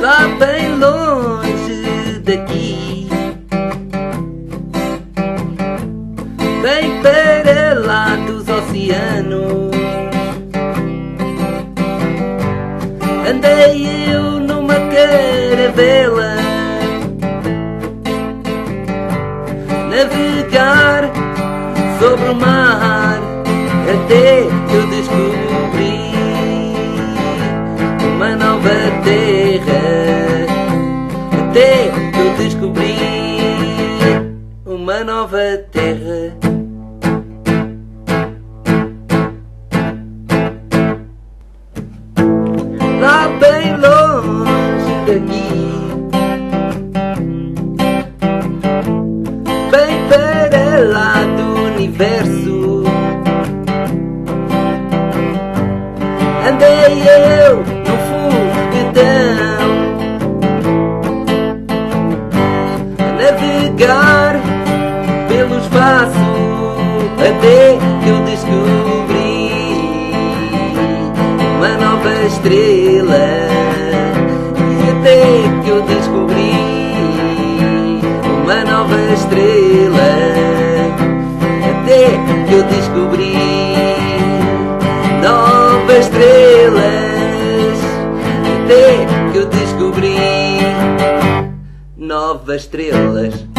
lá bem longe daqui. Bem para lá dos oceanos. Andei eu numa caravela. Navegar sobre o mar até eu descobri. Nova terra. Lá bem longe daqui, bem para lá do universo. Andei eu até que eu descobri uma nova estrela. Até que eu descobri uma nova estrela. Até que eu descobri novas estrelas. Até que eu descobri novas estrelas.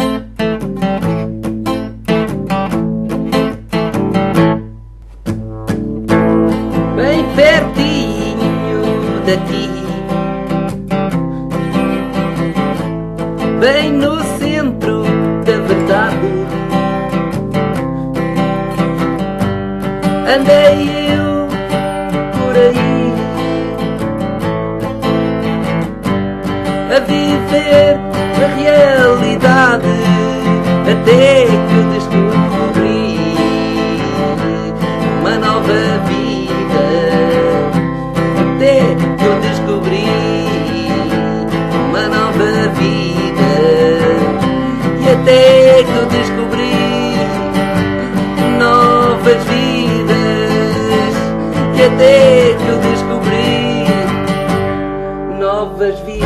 Daqui, bem no centro da verdade. Andei eu por aí a viver a realidade poder descobrir novas vidas.